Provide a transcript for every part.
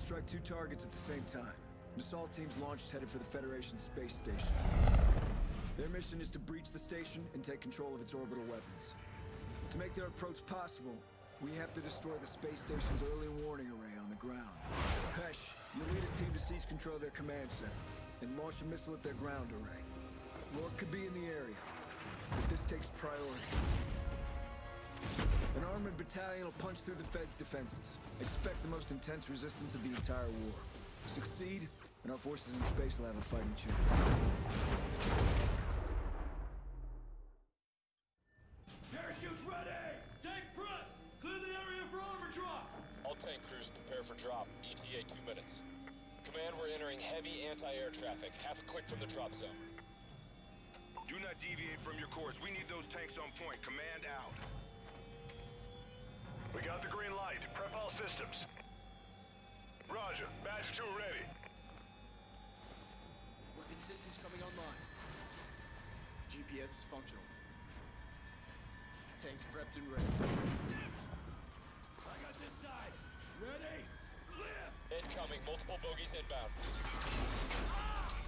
We'll strike two targets at the same time. An assault team's launched headed for the Federation space station. Their mission is to breach the station and take control of its orbital weapons. To make their approach possible, we have to destroy the space station's early warning array on the ground. Hesh, you'll lead a team to seize control of their command center and launch a missile at their ground array. Rorke could be in the area, but this takes priority. An armored battalion will punch through the Fed's defenses. Expect the most intense resistance of the entire war. Succeed, and our forces in space will have a fighting chance. Parachutes ready! Take prep! Clear the area for armor drop! All tank crews prepare for drop. ETA two minutes. Command, we're entering heavy anti-air traffic. Half a click from the drop zone. Do not deviate from your course. We need those tanks on point. Command out. We got the green light. Prep all systems. Roger. Batch 2 ready. Weapon systems coming online. GPS is functional. Tanks prepped and ready. I got this side! Ready? Lift! Incoming, multiple bogies inbound. Ah!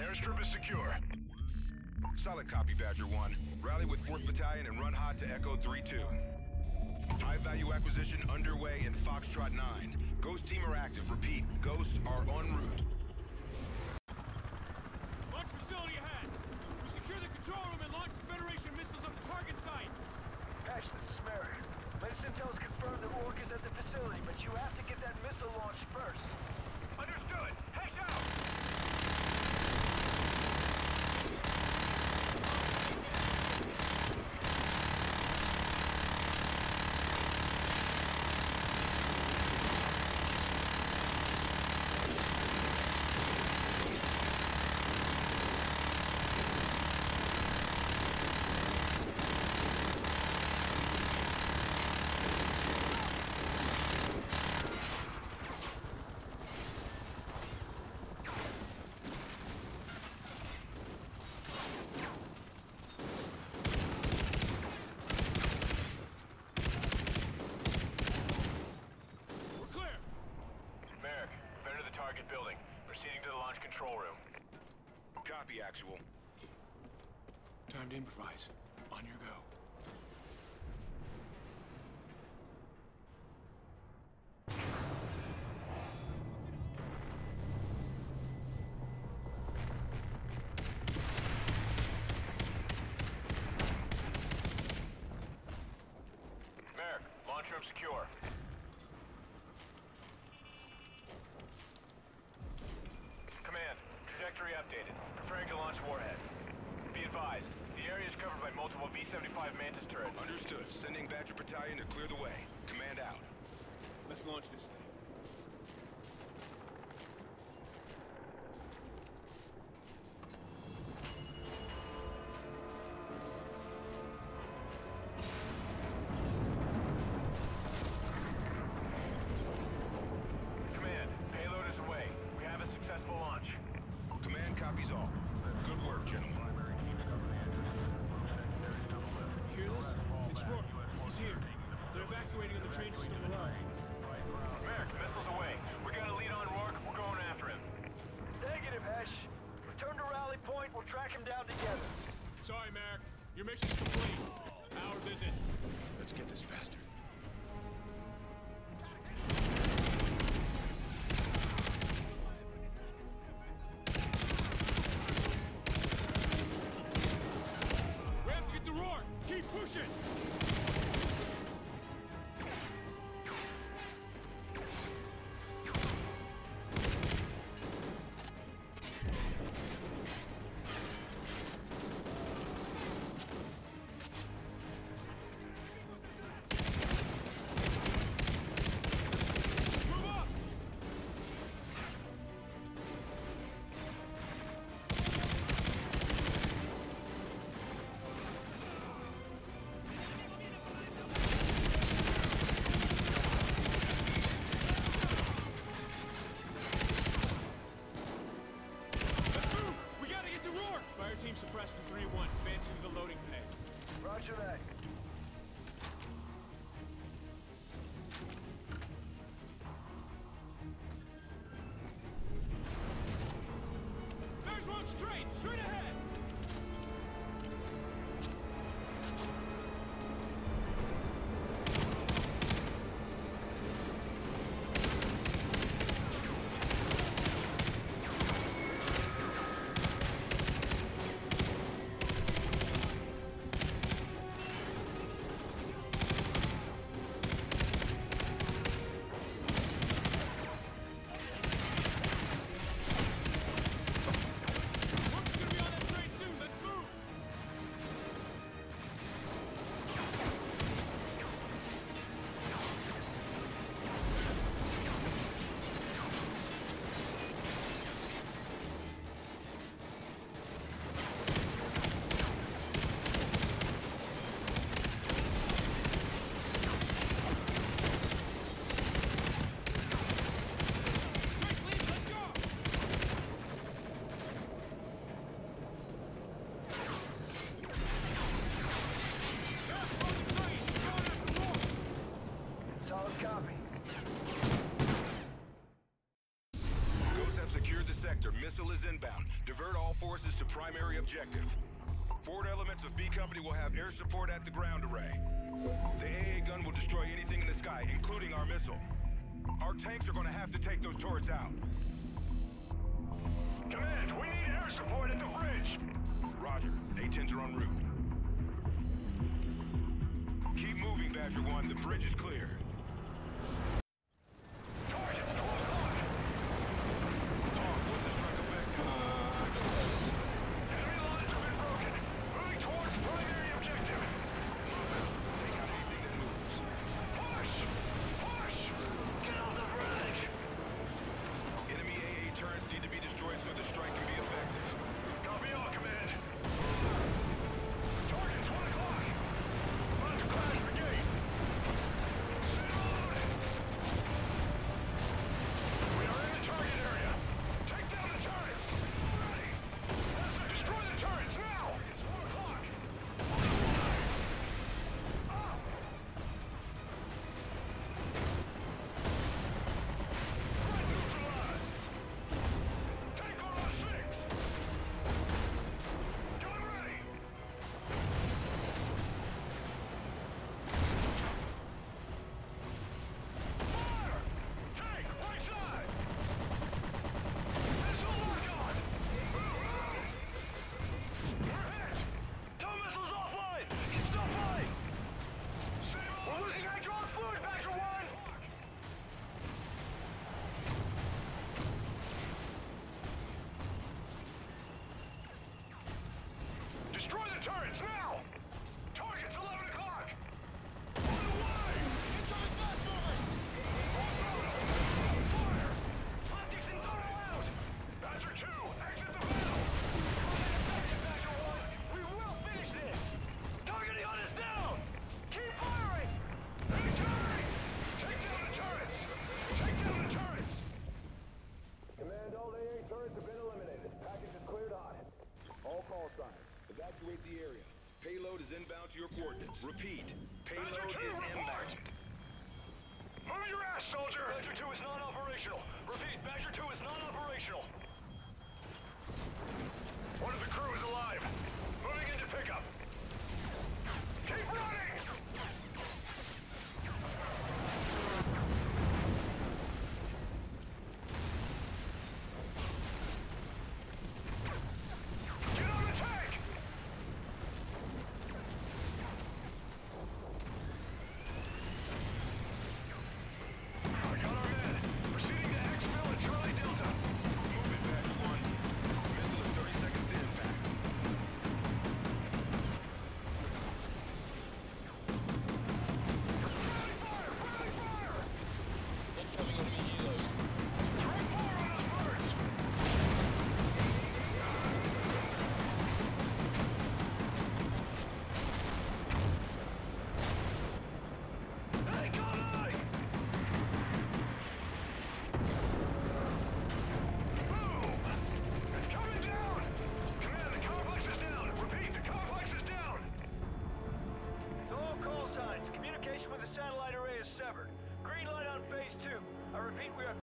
Airstrip is secure. Solid copy, Badger 1. Rally with 4th Battalion and run hot to Echo 3-2. High value acquisition underway in Foxtrot 9. Ghost team are active. Repeat, Ghosts are en route. Launch facility ahead. We secure the control room and launch the Federation missiles on the target site. Hesh, this is Merrick. Latest intel's confirmed that Rorke is at the facility, but you have to get that missile launched first. Understood. Hesh out. We're clear. Merrick, better to the target building. Proceeding to the launch control room. Copy, actual. Time to improvise. Covered by multiple V-75 Mantis turrets. Understood. Sending Badger Battalion to clear the way. Command out. Let's launch this thing. Evacuating on the train below. Merrick, missiles away. We got a lead on Rorke. We're going after him. Negative, Hesh. Return to rally point. We'll track him down together. Sorry, Merrick. Your mission's complete. Our visit. Let's get this bastard. of B Company will have air support at the ground array. The AA gun will destroy anything in the sky, including our missile. Our tanks are going to have to take those turrets out. Command, we need air support at the bridge. Roger. A-10s are en route. Keep moving, Badger 1. The bridge is clear. to your coordinates. Repeat, payload is inbound. Move your ass, soldier! Badger 2 is non-operational. Repeat, Badger 2 is non-operational. One of the crew is alive. Moving into pickup. Phase 2. I repeat, we are...